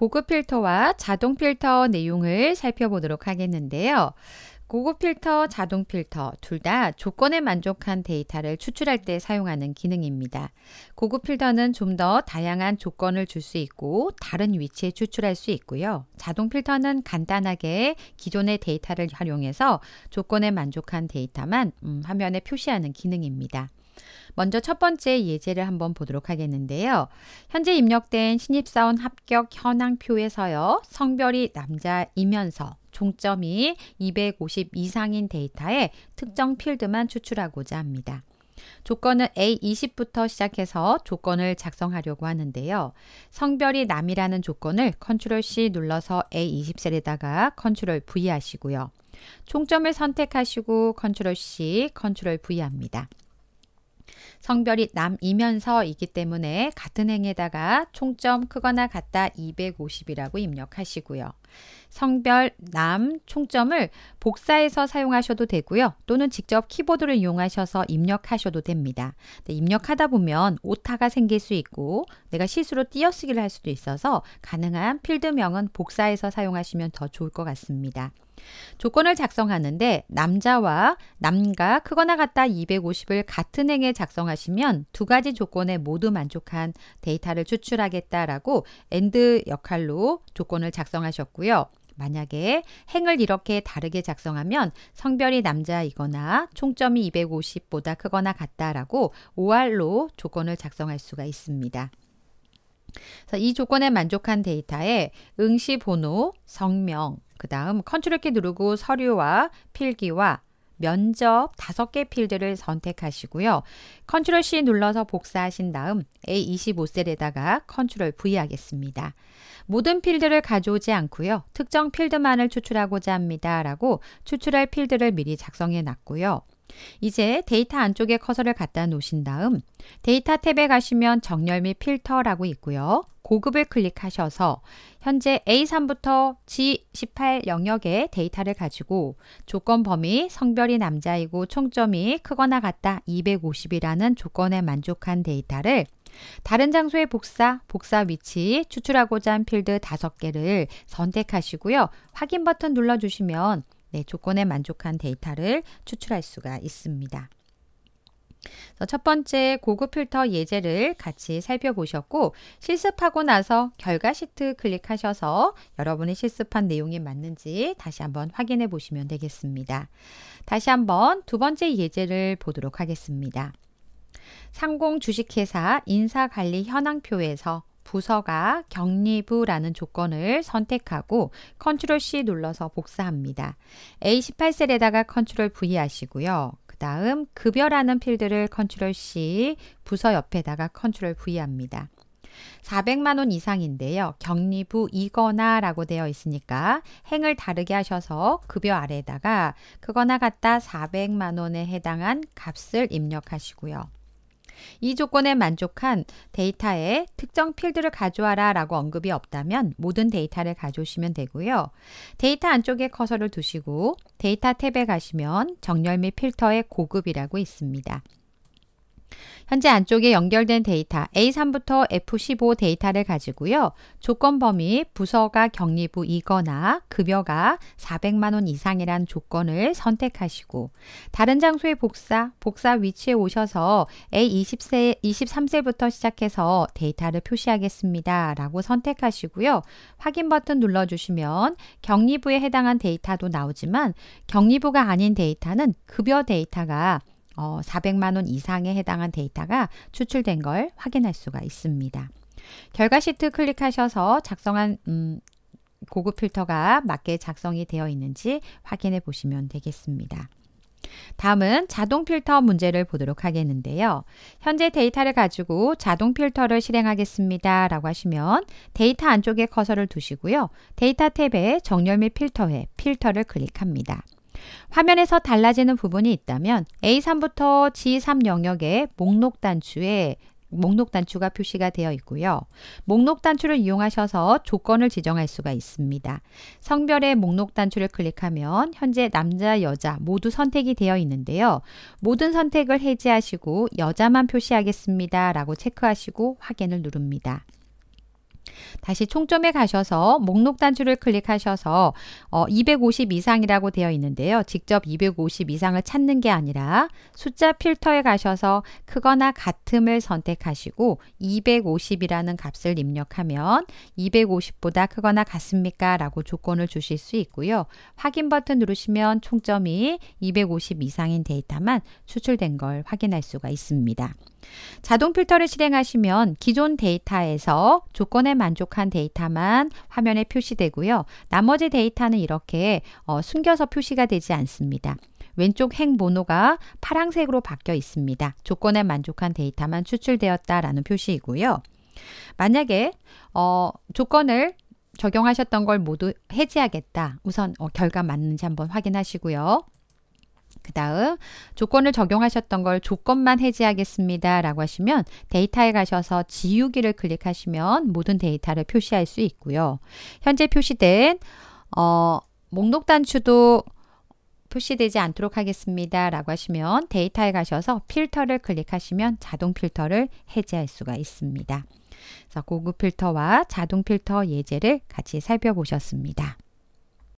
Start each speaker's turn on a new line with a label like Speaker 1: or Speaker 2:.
Speaker 1: 고급 필터와 자동 필터 내용을 살펴보도록 하겠는데요. 고급 필터, 자동 필터 둘 다 조건에 만족한 데이터를 추출할 때 사용하는 기능입니다. 고급 필터는 좀 더 다양한 조건을 줄 수 있고 다른 위치에 추출할 수 있고요. 자동 필터는 간단하게 기존의 데이터를 활용해서 조건에 만족한 데이터만 음, 화면에 표시하는 기능입니다. 먼저 첫 번째 예제를 한번 보도록 하겠는데요. 현재 입력된 신입사원 합격 현황표에서요. 성별이 남자이면서 총점이 250 이상인 데이터에 특정 필드만 추출하고자 합니다. 조건은 A20부터 시작해서 조건을 작성하려고 하는데요. 성별이 남이라는 조건을 컨트롤 C 눌러서 A20셀에다가 컨트롤 V 하시고요. 총점을 선택하시고 컨트롤 C, 컨트롤 V 합니다. 성별이 남이면서이기 때문에 같은 행에다가 총점 크거나 같다 250이라고 입력하시고요. 성별 남 총점을 복사해서 사용하셔도 되고요. 또는 직접 키보드를 이용하셔서 입력하셔도 됩니다. 네, 입력하다 보면 오타가 생길 수 있고 내가 실수로 띄어쓰기를 할 수도 있어서 가능한 필드명은 복사해서 사용하시면 더 좋을 것 같습니다. 조건을 작성하는데 남자와 남과 크거나 같다 250을 같은 행에 작성하시면 두 가지 조건에 모두 만족한 데이터를 추출하겠다라고 AND 역할로 조건을 작성하셨고요. 만약에 행을 이렇게 다르게 작성하면 성별이 남자이거나 총점이 250보다 크거나 같다라고 OR로 조건을 작성할 수가 있습니다. 이 조건에 만족한 데이터에 응시 번호, 성명, 그 다음 컨트롤 키 누르고 서류와 필기와 면접 다섯 개 필드를 선택하시고요. 컨트롤 C 눌러서 복사하신 다음 A25셀에다가 컨트롤 V 하겠습니다. 모든 필드를 가져오지 않고요. 특정 필드만을 추출하고자 합니다. 라고 추출할 필드를 미리 작성해 놨고요. 이제 데이터 안쪽에 커서를 갖다 놓으신 다음 데이터 탭에 가시면 정렬 및 필터라고 있고요. 고급을 클릭하셔서 현재 A3부터 G18 영역의 데이터를 가지고 조건 범위 성별이 남자이고 총점이 크거나 같다 250이라는 조건에 만족한 데이터를 다른 장소의 복사, 복사 위치, 추출하고자 한 필드 5개를 선택하시고요. 확인 버튼 눌러주시면 네, 조건에 만족한 데이터를 추출할 수가 있습니다. 첫 번째 고급 필터 예제를 같이 살펴보셨고 실습하고 나서 결과 시트 클릭하셔서 여러분이 실습한 내용이 맞는지 다시 한번 확인해 보시면 되겠습니다. 다시 한번 두 번째 예제를 보도록 하겠습니다. 상공 주식회사 인사관리 현황표에서 부서가 경리부라는 조건을 선택하고 컨트롤 C 눌러서 복사합니다. A18셀에다가 컨트롤 V 하시고요. 그 다음 급여라는 필드를 컨트롤 C, 부서 옆에다가 컨트롤 V 합니다. 400만 원 이상인데요. 경리부이거나 라고 되어 있으니까 행을 다르게 하셔서 급여 아래에다가 크거나 같다 400만 원에 해당한 값을 입력하시고요. 이 조건에 만족한 데이터에 특정 필드를 가져와라 라고 언급이 없다면 모든 데이터를 가져오시면 되고요. 데이터 안쪽에 커서를 두시고 데이터 탭에 가시면 정렬 및 필터의 고급이라고 있습니다. 현재 안쪽에 연결된 데이터 A3부터 F15 데이터를 가지고요. 조건 범위 부서가 경리부 이거나 급여가 400만 원 이상이란 조건을 선택하시고 다른 장소에 복사, 복사 위치에 오셔서 A20셀, 23셀부터 시작해서 데이터를 표시하겠습니다. 라고 선택하시고요. 확인 버튼 눌러주시면 경리부에 해당한 데이터도 나오지만 경리부가 아닌 데이터는 급여 데이터가 어, 400만 원 이상에 해당한 데이터가 추출된 걸 확인할 수가 있습니다. 결과 시트 클릭하셔서 작성한 음, 고급 필터가 맞게 작성이 되어 있는지 확인해 보시면 되겠습니다. 다음은 자동 필터 문제를 보도록 하겠는데요. 현재 데이터를 가지고 자동 필터를 실행하겠습니다. 라고 하시면 데이터 안쪽에 커서를 두시고요. 데이터 탭에 정렬 및 필터에 필터를 클릭합니다. 화면에서 달라지는 부분이 있다면 A3부터 G3 영역의 목록 단추에 목록 단추가 표시가 되어 있고요. 목록 단추를 이용하셔서 조건을 지정할 수가 있습니다. 성별의 목록 단추를 클릭하면 현재 남자, 여자 모두 선택이 되어 있는데요. 모든 선택을 해제하시고 여자만 표시하겠습니다. 라고 체크하시고 확인을 누릅니다. 다시 총점에 가셔서 목록 단추를 클릭하셔서 어, 250 이상이라고 되어 있는데요. 직접 250 이상을 찾는 게 아니라 숫자 필터에 가셔서 크거나 같음을 선택하시고 250이라는 값을 입력하면 250보다 크거나 같습니까? 라고 조건을 주실 수 있고요. 확인 버튼 누르시면 총점이 250 이상인 데이터만 추출된 걸 확인할 수가 있습니다. 자동 필터를 실행하시면 기존 데이터에서 조건에 만족한 데이터만 화면에 표시되고요. 나머지 데이터는 이렇게 어, 숨겨서 표시가 되지 않습니다. 왼쪽 행 번호가 파란색으로 바뀌어 있습니다. 조건에 만족한 데이터만 추출되었다라는 표시이고요. 만약에 어, 조건을 적용하셨던 걸 모두 해지하겠다. 우선 어, 결과 맞는지 한번 확인하시고요. 그 다음 조건을 적용하셨던 걸 조건만 해지하겠습니다 라고 하시면 데이터에 가셔서 지우기를 클릭하시면 모든 데이터를 표시할 수 있고요. 현재 표시된 어, 목록 단추도 표시되지 않도록 하겠습니다 라고 하시면 데이터에 가셔서 필터를 클릭하시면 자동 필터를 해제할 수가 있습니다. 그래서 고급 필터와 자동 필터 예제를 같이 살펴보셨습니다.